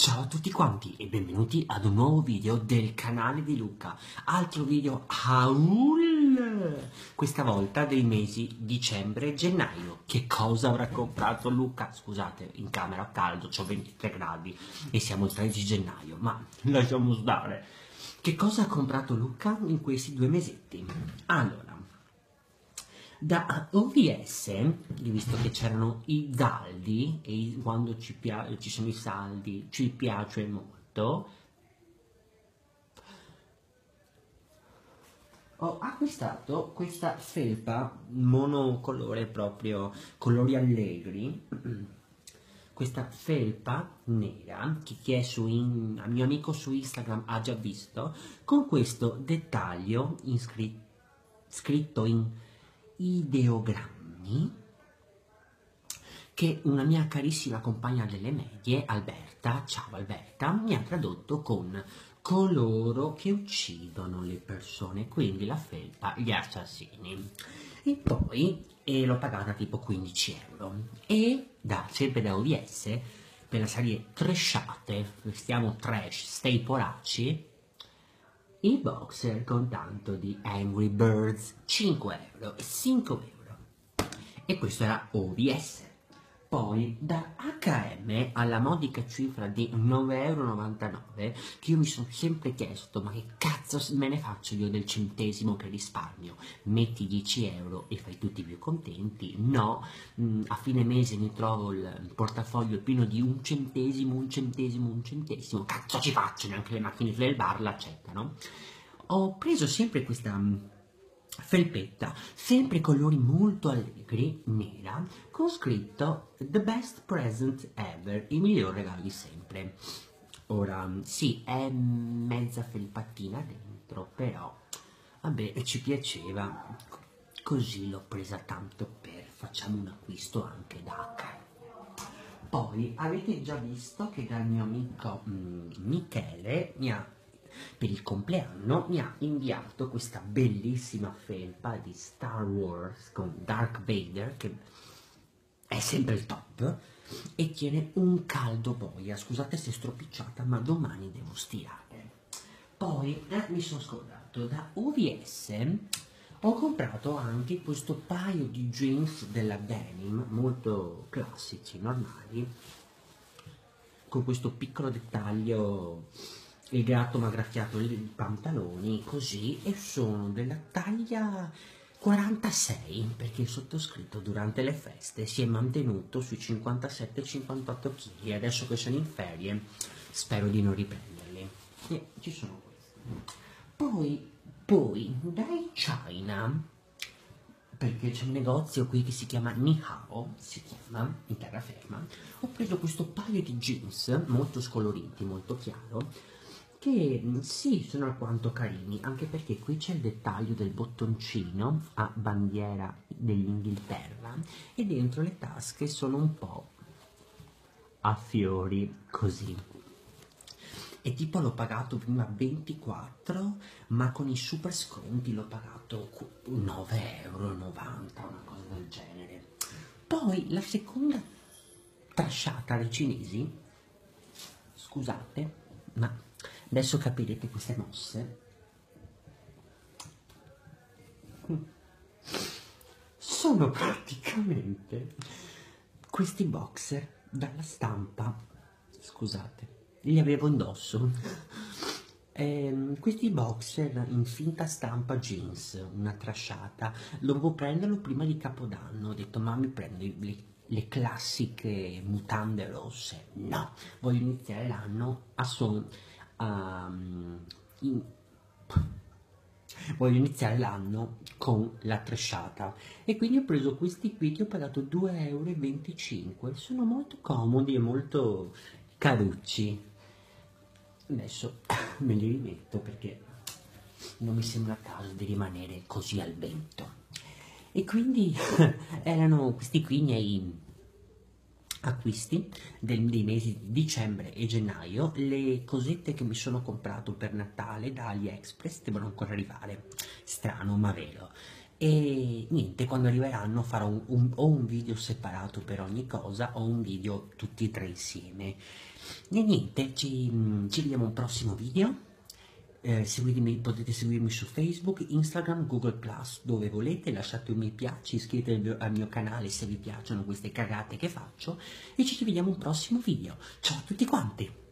Ciao a tutti quanti e benvenuti ad un nuovo video del canale di Luca, altro video haul, questa volta dei mesi dicembre e gennaio. Che cosa avrà comprato Luca? Scusate, in camera a caldo, ho 23 gradi e siamo il 13 gennaio, ma lasciamo stare. Che cosa ha comprato Luca in questi due mesetti? Allora, da OVS, visto che c'erano i saldi e quando ci, ci sono i saldi ci piace molto, ho acquistato questa felpa monocolore proprio colori allegri. Questa felpa nera che chi è su in, mio amico su Instagram ha già visto con questo dettaglio scritto in ideogrammi che una mia carissima compagna delle medie, Alberta, ciao Alberta, mi ha tradotto con coloro che uccidono le persone, quindi la felpa, gli assassini. E poi e l'ho pagata tipo 15 euro. E da, sempre da OVS, per la serie trashate, stiamo trash, stay poracci, i boxer con tanto di Angry Birds 5 euro e 5 euro. E questo era OVS poi da H&M alla modica cifra di 9,99 euro che io mi sono sempre chiesto ma che cazzo me ne faccio io del centesimo che risparmio? Metti 10 euro e fai tutti più contenti? No mm, a fine mese mi trovo il portafoglio pieno di un centesimo un centesimo un centesimo. Cazzo ci faccio neanche le macchine del bar l'accettano ho preso sempre questa mm, felpetta, sempre colori molto allegri, nera, con scritto The best present ever, il miglior regalo di sempre. Ora, sì, è mezza felpattina dentro, però, vabbè, ci piaceva, così l'ho presa tanto per facciamo un acquisto anche da H. Poi avete già visto che dal mio amico mm, Michele mi ha per il compleanno mi ha inviato questa bellissima felpa di Star Wars con Dark Vader che è sempre il top e tiene un caldo boia. Scusate se stropicciata ma domani devo stirare. Poi eh, mi sono scordato da OVS ho comprato anche questo paio di jeans della denim molto classici normali con questo piccolo dettaglio il gatto mi ha graffiato i pantaloni così e sono della taglia 46 perché il sottoscritto durante le feste si è mantenuto sui 57-58 kg adesso che sono in ferie spero di non riprenderli. E ci sono questi. Poi, poi dai China perché c'è un negozio qui che si chiama Nihao, si chiama, in terraferma, ho preso questo paio di jeans molto scoloriti, molto chiaro, che mm, sì, sono alquanto carini, anche perché qui c'è il dettaglio del bottoncino a bandiera dell'Inghilterra e dentro le tasche sono un po' a fiori così. E tipo l'ho pagato prima 24, ma con i super sconti l'ho pagato 9,90 euro, una cosa del genere. Poi la seconda trasciata dai cinesi, scusate, ma Adesso capirete queste mosse. Sono praticamente questi boxer dalla stampa. Scusate, li avevo indosso. Eh, questi boxer in finta stampa jeans, una trasciata, dovevo prenderlo prima di Capodanno, ho detto ma mi prendo le, le classiche mutande rosse, no, voglio iniziare l'anno a son um, in... voglio iniziare l'anno con la tresciata. E quindi ho preso questi qui che ho pagato 2,25 euro sono molto comodi e molto carucci. Adesso me li rimetto perché non mi sembra caso di rimanere così al vento. E quindi erano questi qui i miei acquisti del, dei mesi di dicembre e gennaio le cosette che mi sono comprato per Natale da AliExpress devono ancora arrivare. Strano ma vero. E niente quando arriveranno farò un, un, o un video separato per ogni cosa o un video tutti e tre insieme. E niente, ci, ci vediamo un prossimo video. Eh, seguitemi, potete seguirmi su Facebook, Instagram, Google Plus, dove volete, lasciate un mi piace, iscrivetevi al mio, al mio canale se vi piacciono queste cagate che faccio e ci vediamo un prossimo video. Ciao a tutti quanti!